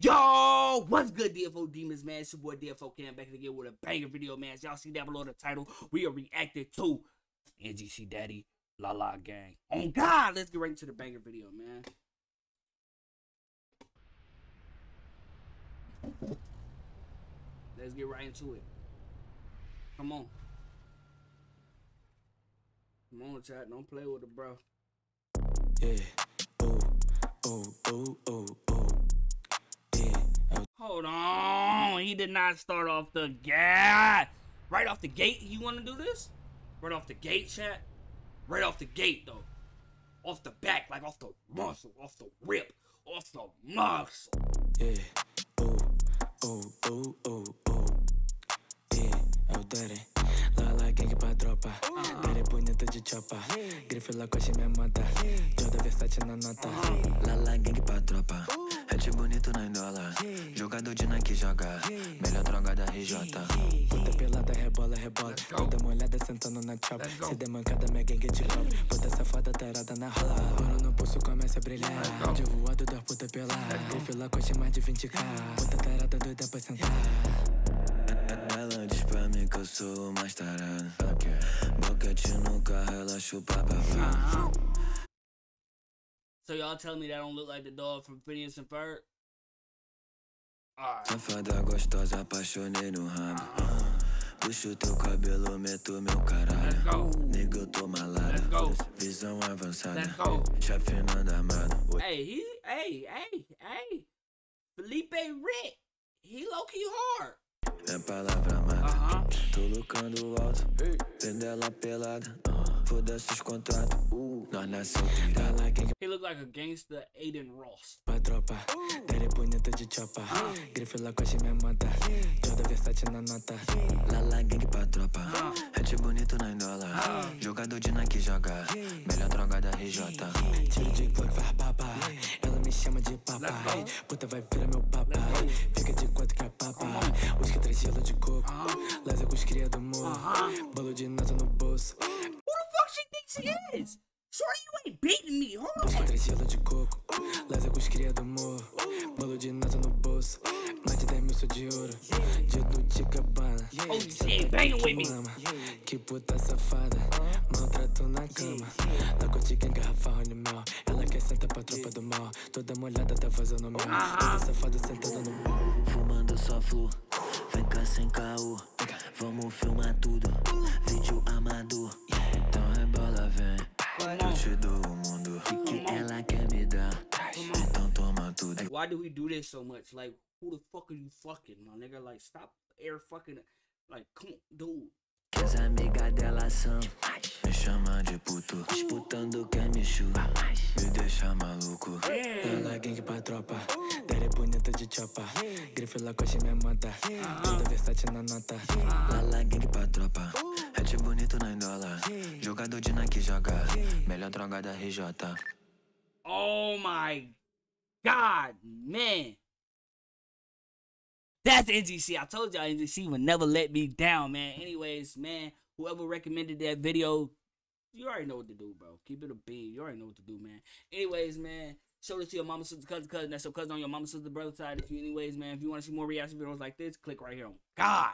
Yo, what's good, DFO Demons, man? It's your boy DFO Cam back again with a banger video, man. As y'all see down below the title, we are reacting to NGC Daddy La La Gang. Oh God, let's get right into the banger video, man. Let's get right into it. Come on. Come on, chat. Don't play with it, bro. Yeah. Oh, oh, oh, oh, oh. Did not start off the gate. Right off the gate, you want to do this? Right off the gate, chat? Right off the gate, though. Off the back, like off the muscle, off the rip, off the muscle. yeah. Oh, oh, oh, oh, oh. Yeah. É o Daddy. De. Grife lá com a minha moda. Joda Versace na nota. Lá, lá, gang pra tropa. Hatch bonito na indola. Jogador de Nike joga. Melhor droga da RJ. Puta pelada, rebola, rebola. Toda molhada sentando na chop. Se der mancada, minha gangue de copo. Puta safada, tarada na rola. Ouro no pulso começa a brilhar. De voado da puta pelada. Grife lá com mais de 20k. Puta tarada doida pra sentar. Ela sou o mais tarado. Boquete no carro, ela chupa babá. So y'all telling me that don't look like the dog from Phineas and Ferb? Alright. Safada gostosa, apaixonei no ramo. Puxo teu cabelo, meto meu caralho. Nigga, eu tô malado. Visão avançada. Go. Chafinando amado. Hey, he, hey, hey, hey. Felipe Rick. He low key hard. É palavra. Tô lucrando alto. Vendo ela pelada. Foda-se os contratos. Nós nasceu pirada. He look like a gangster Aiden Ross. pra tropa. Dere bonita de chopa. Grife lá com a minha moda. Joda Versace na nota. Lala gang pra tropa. Hatch bonito na indola. Jogador de Nike joga. Melhor droga da RJ. Tiro de Glock faz papa. Ela me chama de papai. Puta vai virar meu papai. Fica de quatro do. Bolo de nata no bolso. Who the fuck she thinks she is? Shorty, you ain't beating me. Hold on. três gelo de coco. Laser com os cria do morro. Bolo de nata no bolso. Mais de 10 mil sou de ouro. Dia de cabana. Oh, shit, bang with me. Mama, que puta safada. Maltrato na cama. Na cotica engarrafa mel. Ela quer sentar pra tropa do mal. Toda molhada tá fazendo mel. Toda safada sentada no mal. Fumando só flu. Vem cá sem caô. Vamos filmar tudo. Vídeo amador. Então rebola, vem. Eu te dou o mundo. O que ela quer me dar? Então toma tudo. Why do we do this so much? Like, who the fuck are you fucking, my nigga? Like, stop air fucking. Like, come on, dude. Que as amigas dela são Me chama de puto Disputando quem me chuta Me deixa maluco Ela gang pra tropa Dere bonita de chopa Grife lá com a minha moda Toda Versace na nota Lala gang pra tropa Hatch bonito na indola Jogador de Nike joga Melhor droga da RJ Oh my god, man. That's NGC. I told y'all NGC would never let me down, man. Anyways, man, whoever recommended that video, you already know what to do, bro. Keep it a bean. You already know what to do, man. Anyways, man, show this to your mama, sister, cousin, cousin. That's your cousin on your mama, sister, brother side. If you, anyways, man, if you want to see more reaction videos like this, click right here on God.